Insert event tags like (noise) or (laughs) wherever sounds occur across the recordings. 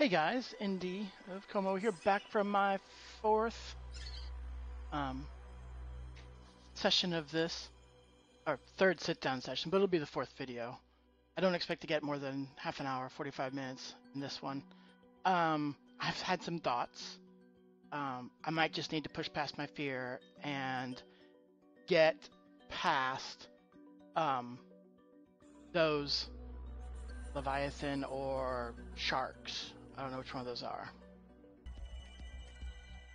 Hey guys, Indy of Como here, back from my fourth um, session of this, or third sit-down session, but it'll be the fourth video. I don't expect to get more than half an hour, 45 minutes in this one. Um, I've had some thoughts. Um, I might just need to push past my fear and get past um, those Leviathan or sharks. I don't know which one of those are.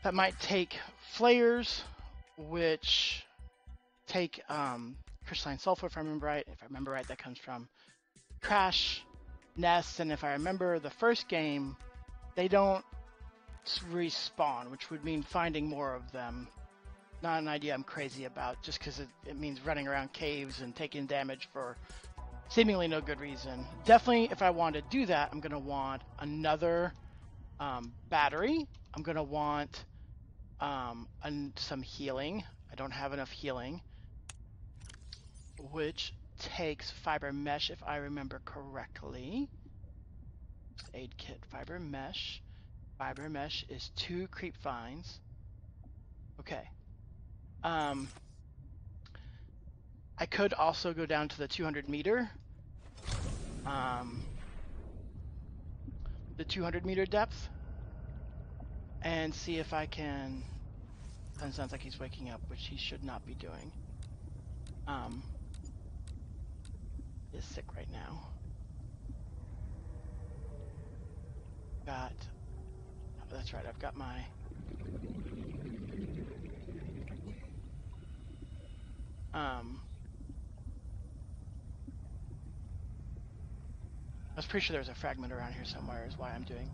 That might take flares, which take um, crystalline sulfur, if I remember right. If I remember right, that comes from crash nests, and if I remember the first game, they don't respawn, which would mean finding more of them. Not an idea I'm crazy about, just because it, it means running around caves and taking damage for seemingly no good reason. Definitely, if I want to do that, I'm going to want another um, battery. I'm going to want um, an, some healing. I don't have enough healing, which takes fiber mesh, if I remember correctly. Aid kit, fiber mesh. Fiber mesh is two creep vines. Okay. Um, I could also go down to the 200 meter, um, the 200 meter depth, and see if I can. Sounds like he's waking up, which he should not be doing. Um, is sick right now. Got. Oh, that's right. I've got my. Um. I was pretty sure there was a fragment around here somewhere, is why I'm doing.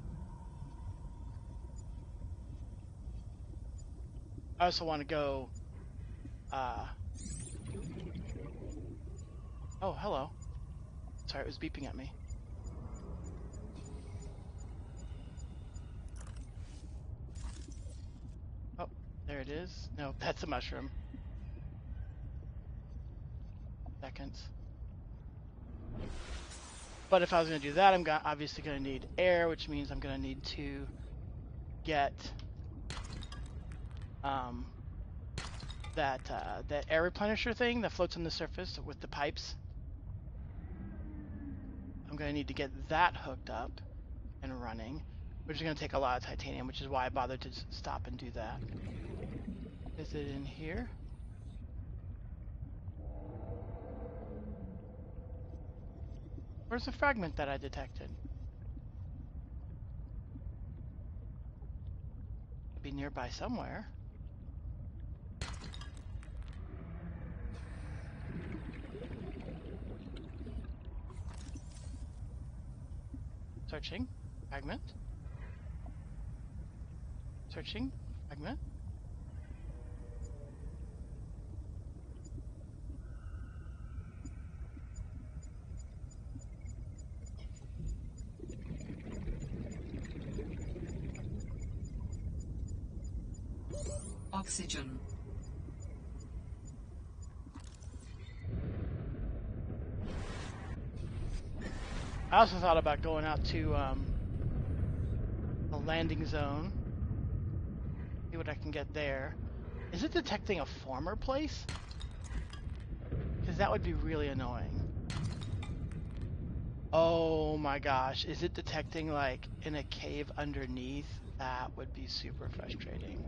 I also want to go. Uh... Oh, hello. Sorry, it was beeping at me. Oh, there it is. No, (laughs) that's a mushroom. Seconds. But if I was going to do that, I'm obviously going to need air, which means I'm going to need to get um, that uh, that air replenisher thing that floats on the surface with the pipes. I'm going to need to get that hooked up and running, which is going to take a lot of titanium, which is why I bothered to stop and do that. Is it in here? Where's the fragment that I detected? It'd be nearby somewhere. Searching. Fragment. Searching. Fragment. Oxygen. I also thought about going out to um, the landing zone. See what I can get there. Is it detecting a former place? Because that would be really annoying. Oh my gosh, is it detecting like in a cave underneath? That would be super frustrating.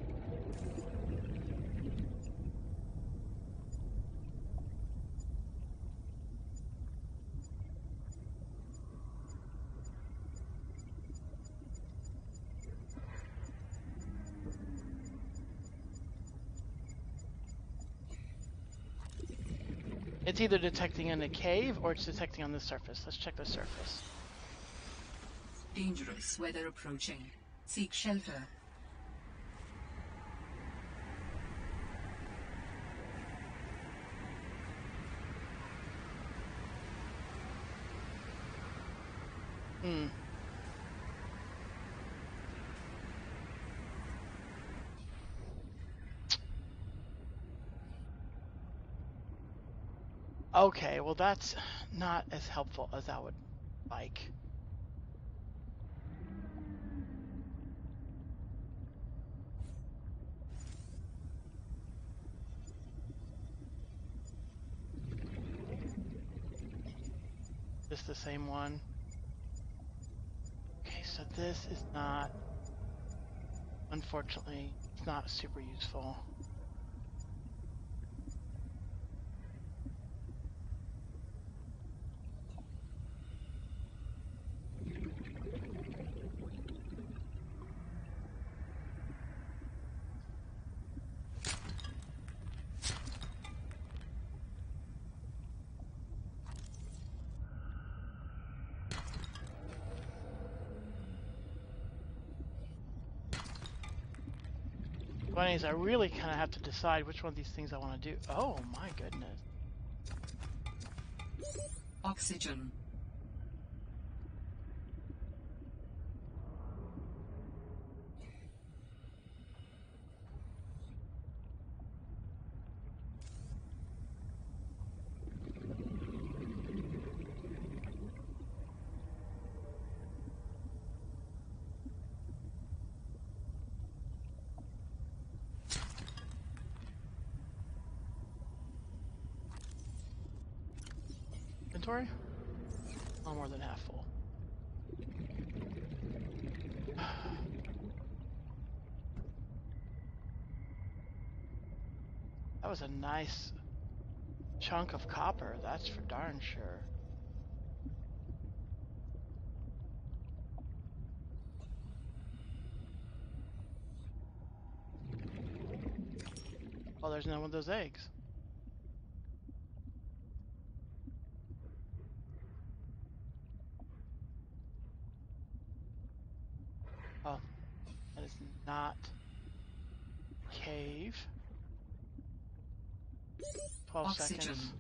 It's either detecting in a cave or it's detecting on the surface. Let's check the surface. Dangerous weather approaching. Seek shelter. Hmm. Okay, well that's not as helpful as I would like. This the same one? Okay, so this is not, unfortunately, it's not super useful. Funny is I really kind of have to decide which one of these things I want to do. Oh my goodness. Oxygen. Inventory? Oh, more than half full. (sighs) That was a nice chunk of copper, that's for darn sure. Well, there's none of those eggs. Oh, that is not cave. 12 Oxygen. seconds.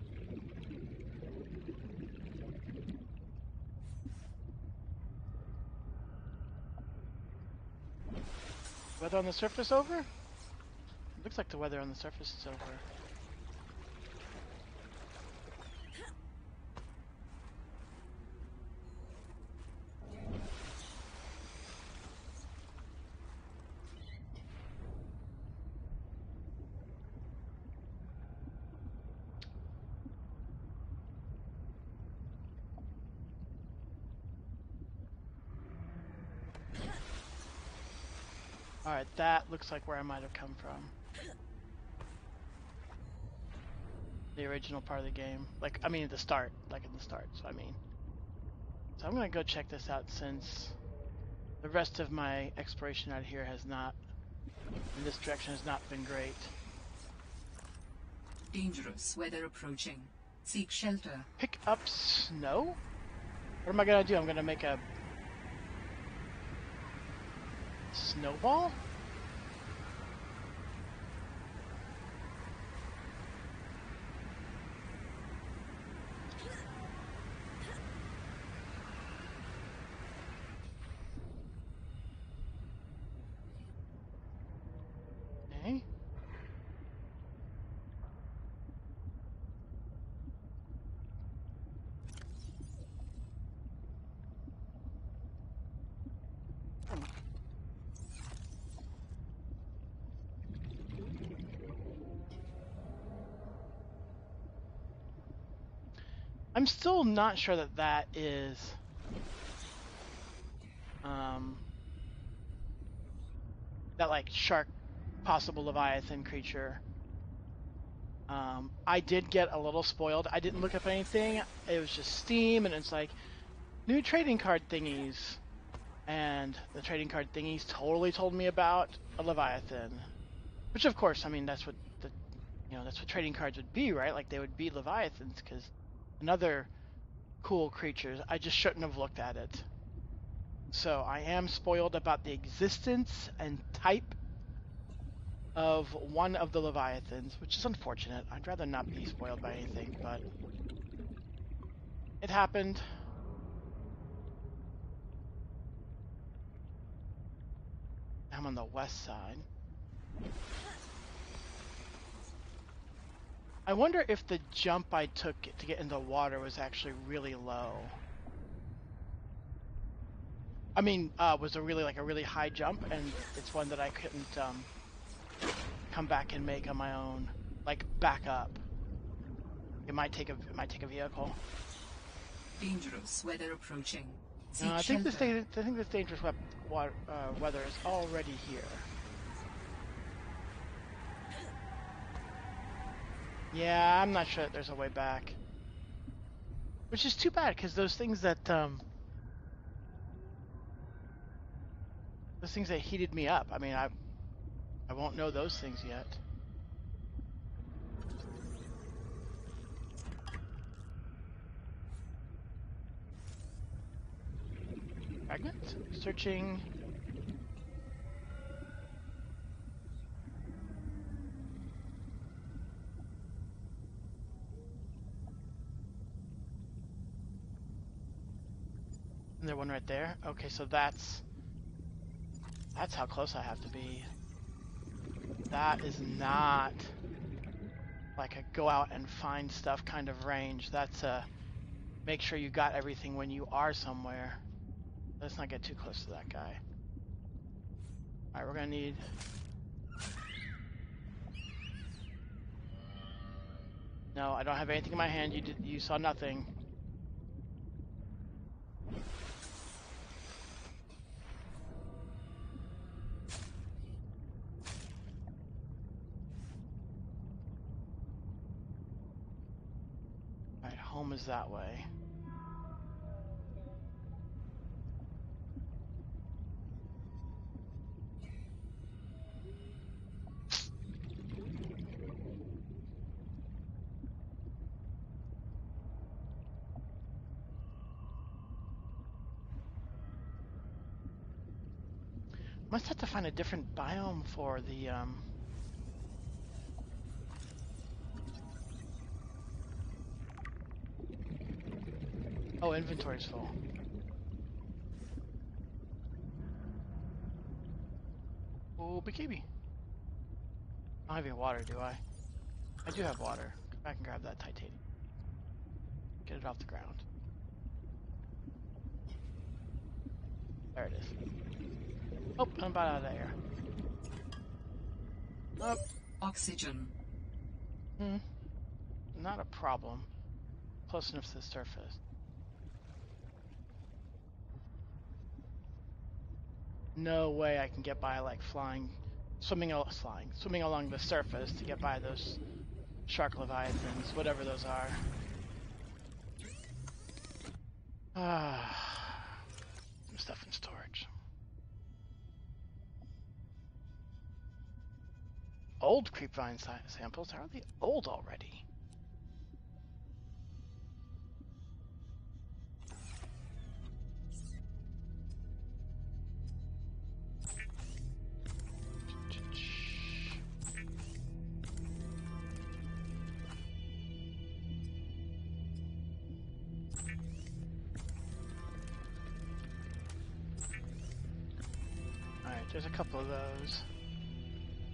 Weather on the surface over? Looks like the weather on the surface is over. Alright, that looks like where I might have come from. The original part of the game. Like, I mean, at the start. Like, in the start, so I mean. So I'm gonna go check this out since the rest of my exploration out here has not, in this direction, has not been great. Dangerous weather approaching. Seek shelter. Pick up snow? What am I gonna do? I'm gonna make a snowball? Okay. I'm still not sure that that is um that like shark possible leviathan creature. Um, I did get a little spoiled. I didn't look up anything. It was just Steam, and it's like new trading card thingies, and the trading card thingies totally told me about a leviathan, which of course, I mean that's what the you know that's what trading cards would be, right? Like they would be leviathans because another cool creatures. I just shouldn't have looked at it. So I am spoiled about the existence and type of one of the Leviathans, which is unfortunate. I'd rather not be spoiled by anything, but it happened. I'm on the west side. I wonder if the jump I took to get in the water was actually really low. I mean, uh, was a really like a really high jump, and it's one that I couldn't um, come back and make on my own, like back up. It might take a it might take a vehicle. Dangerous weather approaching. No, I think this. I think this dangerous web, wa- uh, weather is already here. Yeah, I'm not sure there's a way back. Which is too bad, because those things that um, those things that heated me up. I mean, I I won't know those things yet. Fragment? Searching. There one right there. Okay, so that's that's how close I have to be. That is not like a go out and find stuff kind of range. That's a make sure you got everything when you are somewhere. Let's not get too close to that guy. Alright, we're gonna need... No, I don't have anything in my hand. You did. You saw nothing. That way. Must have to find a different biome for the um Oh, inventory's full. Oh, bikini. I don't have any water, do I? I do have water. Come back and grab that titanium. Get it off the ground. There it is. Oh, I'm about out of there. Oh, Oxygen. hmm. Not a problem. Close enough to the surface. No way I can get by like flying, swimming, flying, swimming along the surface to get by those shark leviathans, whatever those are. Ah, (sighs) some stuff in storage. Old creepvine sa- samples? How are they old already? There's a couple of those.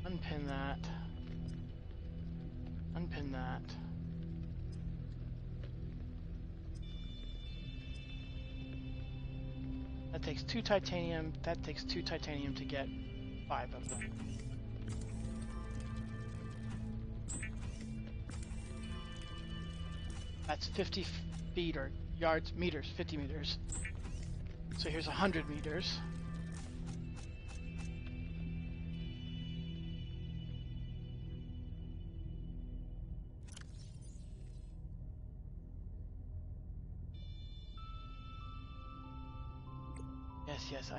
Unpin that. Unpin that. That takes two titanium. That takes two titanium to get five of them. That's 50 feet or yards, meters, 50 meters. So here's 100 meters.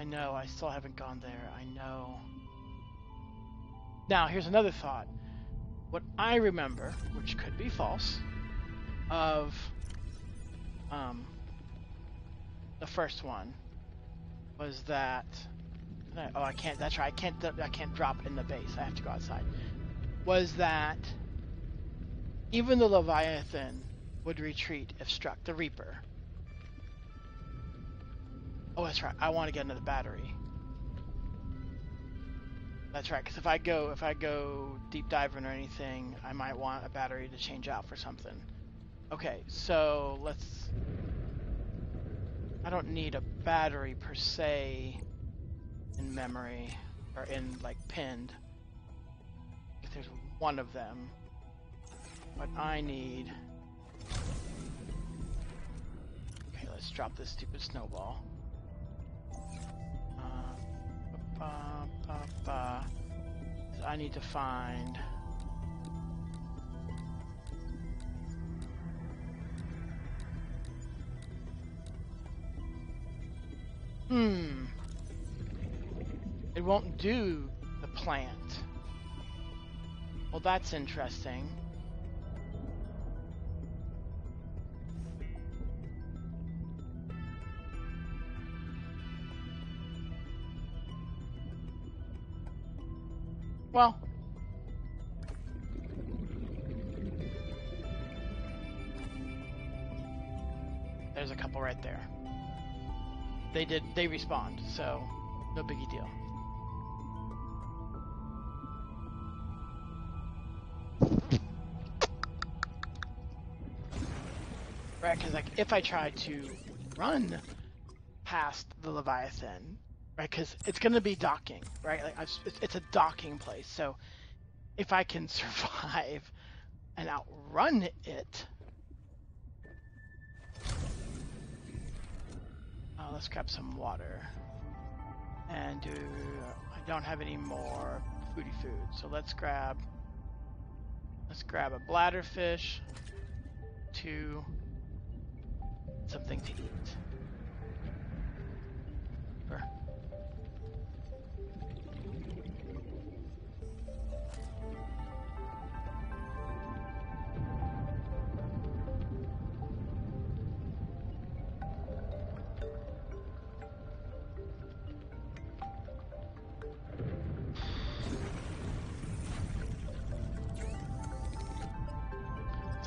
I know. I still haven't gone there. I know. Now, here's another thought. What I remember, which could be false, of um, the first one was that. Oh, I can't. That's right. I can't. I can't drop in the base. I have to go outside. Was that even the Leviathan would retreat if struck? The Reaper. Oh, that's right. I want to get another battery. That's right. Because if I go, if I go deep diving or anything, I might want a battery to change out for something. Okay, so let's. I don't need a battery per se in memory or in like pinned. If there's one of them, what I need. Okay, let's drop this stupid snowball. I need to find. Hmm. It won't do the plant. Well, that's interesting. Well. There's a couple right there. They did, they respawned, so no biggie deal. Right, because like if I try to run past the Leviathan, right, because it's going to be docking, right? Like I've, it's, a docking place, so if I can (laughs) survive and outrun it, uh, let's grab some water and do. I don't have any more foodie food, so let's grab. Let's grab a bladder fish, two, something to eat.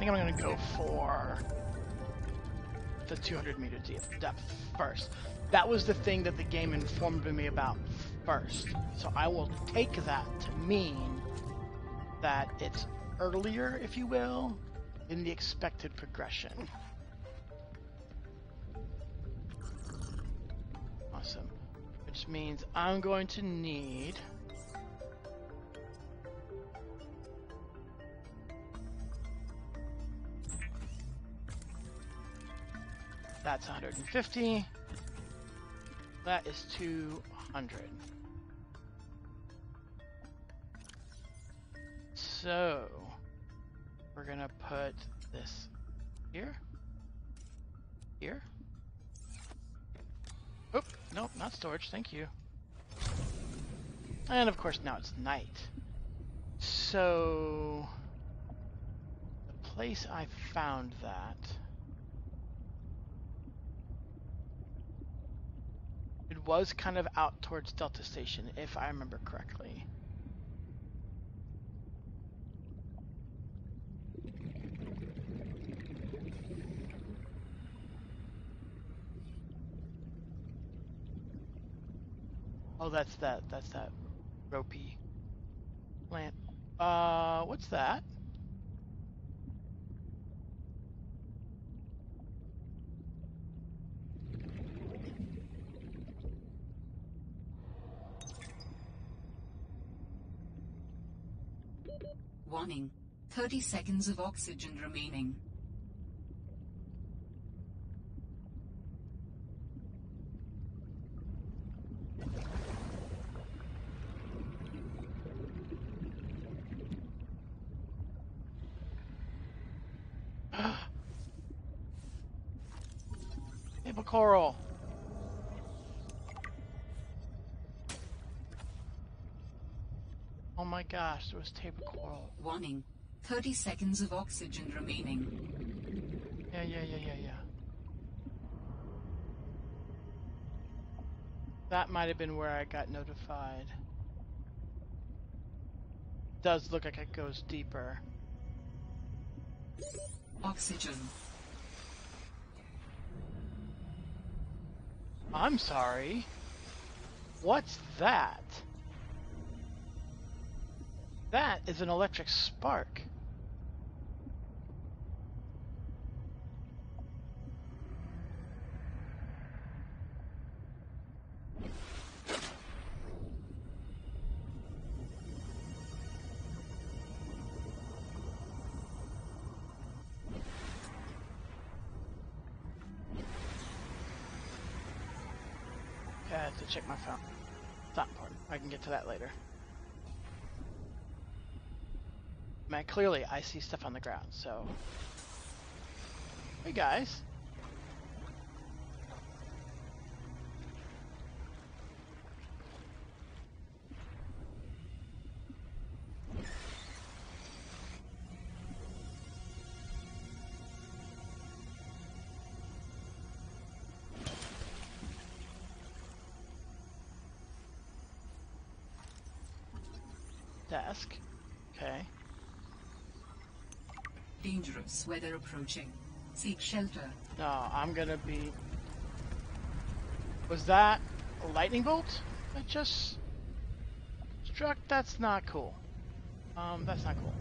Think I'm gonna go for the 200 meter de- depth first. That was the thing that the game informed me about first. So I will take that to mean that it's earlier, if you will, in the expected progression. Awesome. Which means I'm going to need. That's 150. That is 200. So, we're gonna put this here. Here. Oh, nope, not storage, thank you. And of course now it's night. So, the place I found that Was kind of out towards Delta Station, if I remember correctly. Oh, that's that. That's that ropey plant. Uh, what's that? Warning. 30 seconds of oxygen remaining. Maple coral. Oh my gosh, there was table coral. Warning. 30 seconds of oxygen remaining. Yeah, yeah, yeah, yeah, yeah. That might have been where I got notified. Does look like it goes deeper. Oxygen. I'm sorry. What's that? That is an electric spark. check my phone. It's not important. I can get to that later. Man, clearly I see stuff on the ground, so... Hey guys. Weather approaching. Seek shelter. No, I'm gonna be. Was that a lightning bolt I just struck? That's not cool. Um, that's not cool.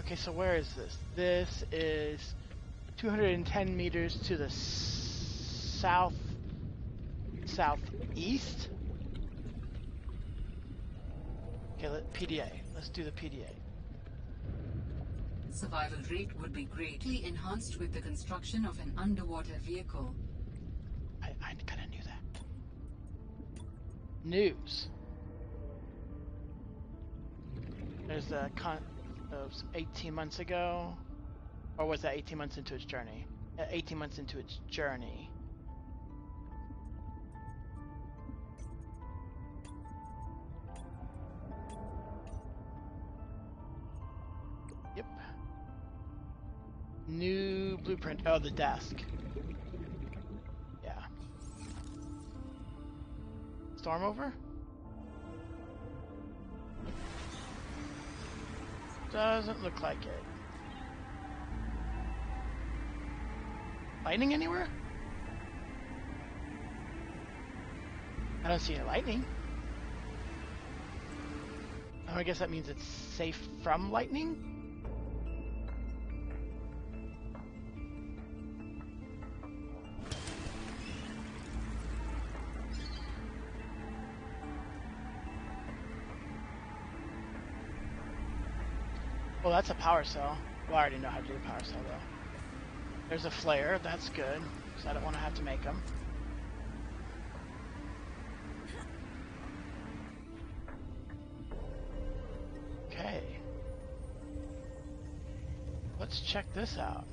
Okay, so where is this? This is 210 meters to the south southeast. Okay, let PDA. Let's do the PDA. Survival rate would be greatly enhanced with the construction of an underwater vehicle. I, I kind of knew that. News. There's a con of 18 months ago, or was that 18 months into its journey? Uh, 18 months into its journey. New blueprint. Oh, the desk. Yeah. Storm over? Doesn't look like it. Lightning anywhere? I don't see any lightning. Oh, I guess that means it's safe from lightning? That's a power cell. Well, I already know how to do a power cell, though. There's a flare. That's good, because I don't want to have to make them. Okay. Let's check this out.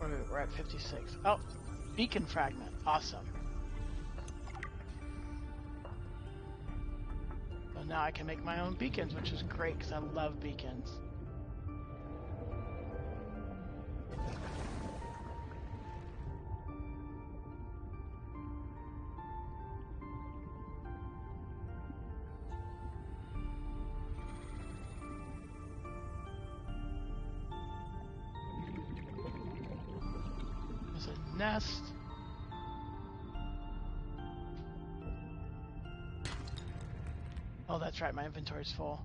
We're, we're at 56. Oh, beacon fragment. Awesome. So now I can make my own beacons, which is great because I love beacons. Right, my inventory's full.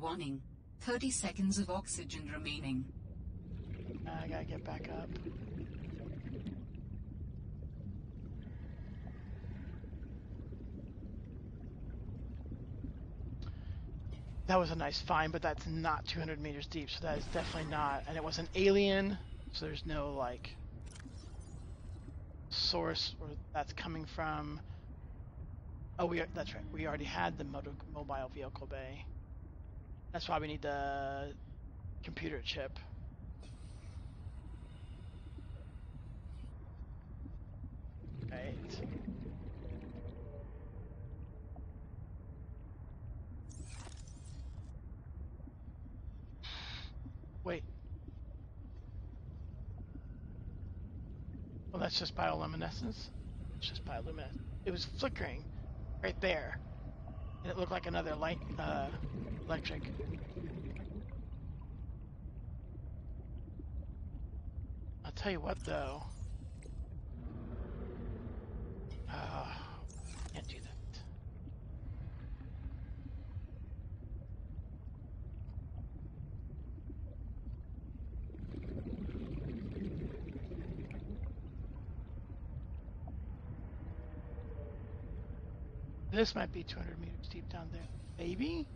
Warning. 30 seconds of oxygen remaining. I gotta get back up. That was a nice find, but that's not 200 meters deep, so that is definitely not. And it was an alien, so there's no like source where that's coming from. Oh, we are, that's right. We already had the moto, mobile vehicle bay. That's why we need the computer chip. Right. Wait. Well, that's just bioluminescence. It's just bioluminescence. It was flickering right there, and it looked like another light, uh, electric. I'll tell you what, though. Uh, can't do that. This might be 200 meters deep down there. Maybe?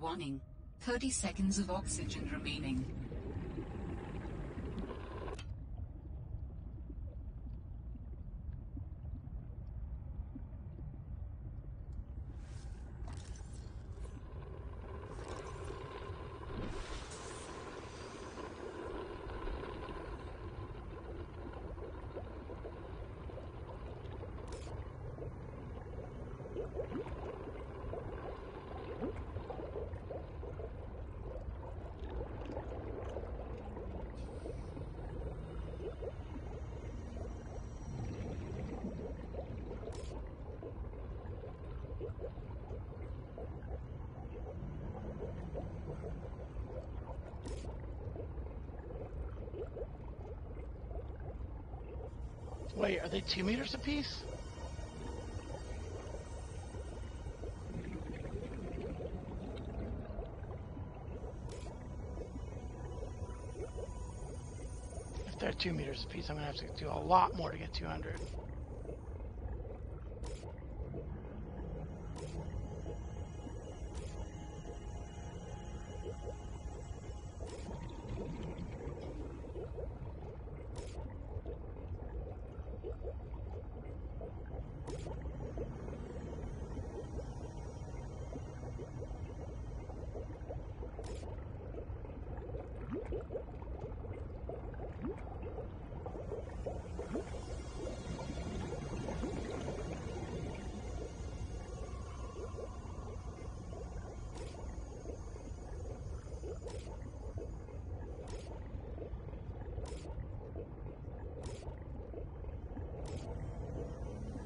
Warning. 30 seconds of oxygen remaining. Wait, are they two meters apiece? If they're two meters apiece, I'm gonna have to do a lot more to get 200.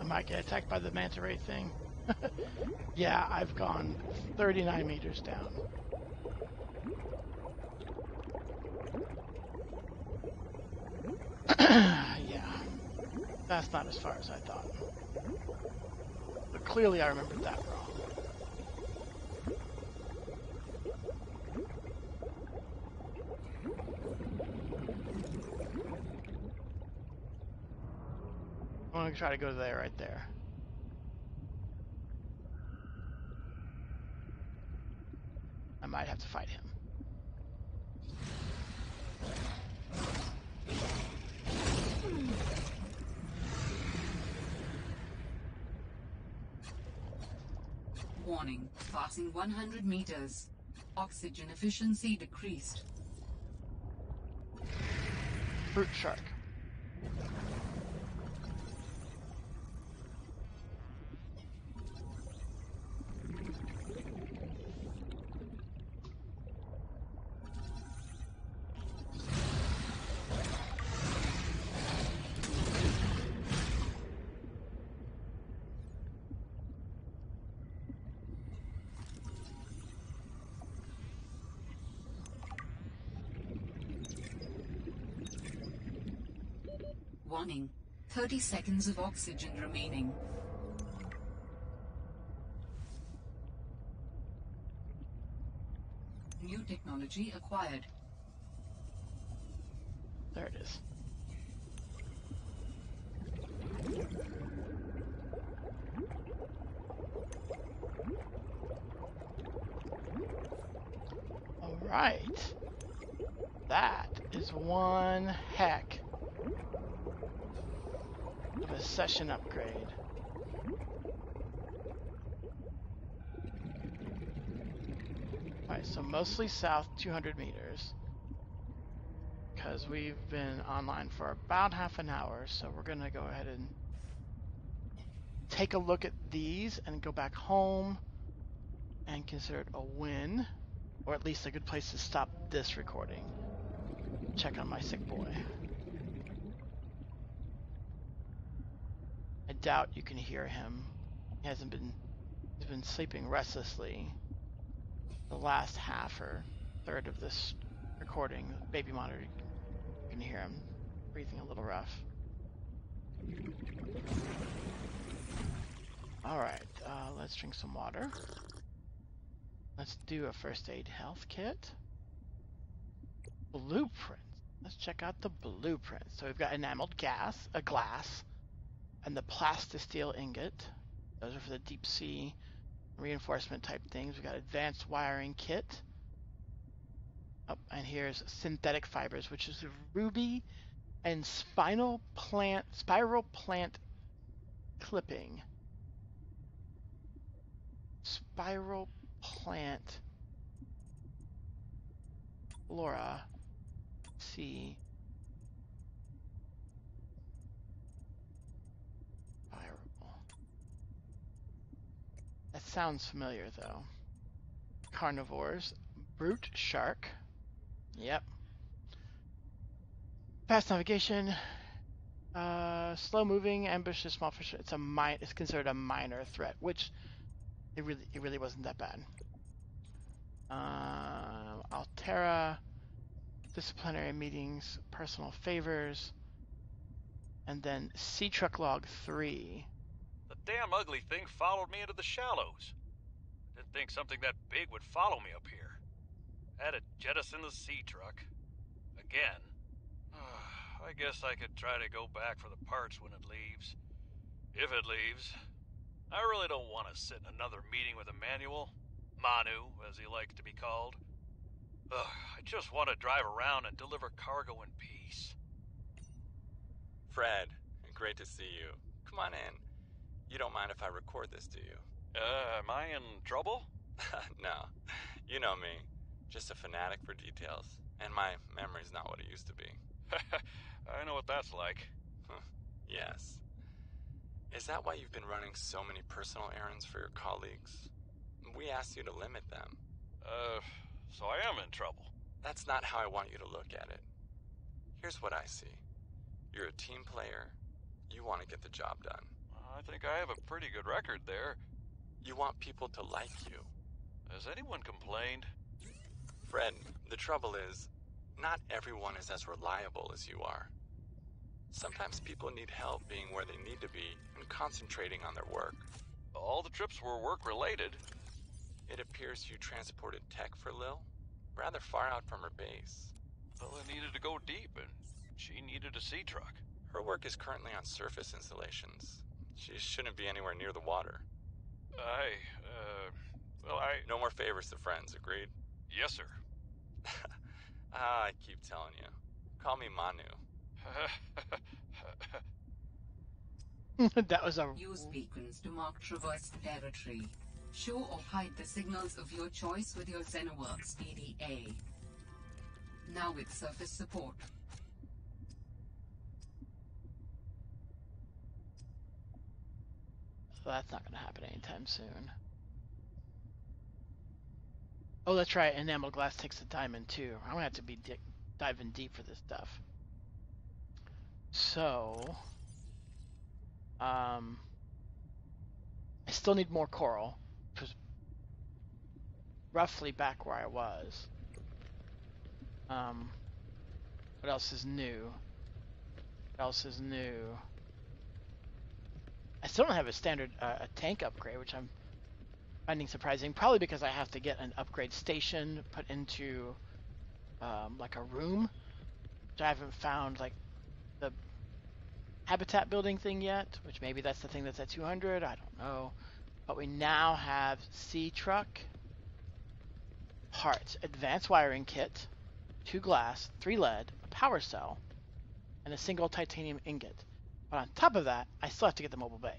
I might get attacked by the manta ray thing. (laughs) yeah, I've gone 39 meters down. (clears throat) yeah, that's not as far as I thought. But clearly I remembered that wrong. I'm gonna try to go there right there. Might have to fight him. Warning. Passing 100 meters. Oxygen efficiency decreased. Brute shark. Warning. 30 seconds of oxygen remaining. New technology acquired. There it is. All right. That is one heck a session upgrade. Alright, so mostly south 200 meters. Because we've been online for about half an hour, so we're gonna go ahead and take a look at these and go back home and consider it a win, or at least a good place to stop this recording. Check on my sick boy. I doubt you can hear him. He hasn't been he's been sleeping restlessly. the last half or third of this recording, baby monitor, you can hear him breathing a little rough. All right, uh, let's drink some water. Let's do a first aid health kit. Blueprints. Let's check out the blueprints. So we've got enameled gas, a glass, and the plastisteel ingot. Those are for the deep sea reinforcement type things. We've got advanced wiring kit. Oh, and here's synthetic fibers, which is ruby and spinal plant spiral plant clipping. Spiral plant flora C spiral. That sounds familiar though. Carnivores, brute shark. Yep. Fast navigation. Uh, slow moving, ambitious, small fish. It's a mi- It's considered a minor threat, which it really, it really wasn't that bad. Uh, Alterra, disciplinary meetings, personal favors, and then Sea Truck Log Three. The damn ugly thing followed me into the shallows. I Didn't think something that big would follow me up here. I Had to jettison the sea truck. Again. (sighs) I guess I could try to go back for the parts when it leaves. If it leaves. I really don't want to sit in another meeting with Emmanuel. Manu, as he likes to be called. Ugh, I just want to drive around and deliver cargo in peace. Fred, great to see you. Come on in. You don't mind if I record this, do you? Uh, am I in trouble? (laughs) no. You know me. Just a fanatic for details. And my memory's not what it used to be. (laughs) I know what that's like. yes. Is that why you've been running so many personal errands for your colleagues? We asked you to limit them. Uh, so I am in trouble. That's not how I want you to look at it. Here's what I see you're a team player, you want to get the job done. I think I have a pretty good record there. You want people to like you. Has anyone complained? Fred, the trouble is, not everyone is as reliable as you are. Sometimes people need help being where they need to be and concentrating on their work. All the trips were work related. It appears you transported tech for Lil, rather far out from her base. It needed to go deep, and she needed a sea truck. Her work is currently on surface installations. She shouldn't be anywhere near the water. I, uh, well, I. No more favors to friends, agreed? Yes, sir. (laughs) ah, I keep telling you. Call me Manu. (laughs) that was a. Use beacons to mark traversed territory. Show or hide the signals of your choice with your Xenoworks PDA. Now with surface support. So that's not going to happen anytime soon. Oh, that's right. Enamel glass takes a diamond too. I'm gonna have to be di- diving deep for this stuff. So, um, I still need more coral, roughly back where I was. Um, what else is new? What else is new? I still don't have a standard uh, a tank upgrade, which I'm finding surprising. Probably because I have to get an upgrade station put into um, like a room, which I haven't found like the habitat building thing yet. Which maybe that's the thing that's at 200. I don't know. But we now have sea truck parts, advanced wiring kit, two glass, three lead, a power cell, and a single titanium ingot. But on top of that, I still have to get the mobile bay.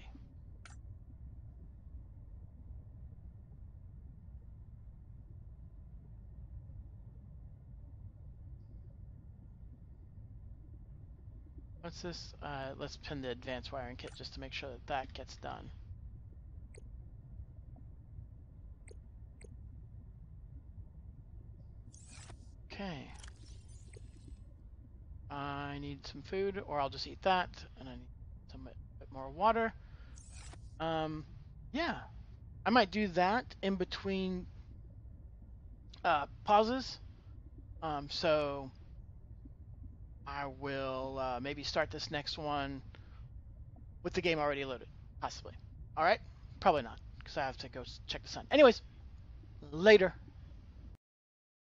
What's this? Uh, let's pin the advanced wiring kit just to make sure that that gets done. Okay. I need some food, or I'll just eat that, and I need some bit, more water. Um, yeah, I might do that in between uh, pauses. Um, so I will uh, maybe start this next one with the game already loaded, possibly. All right? Probably not, because I have to go check the sun. Anyways, later.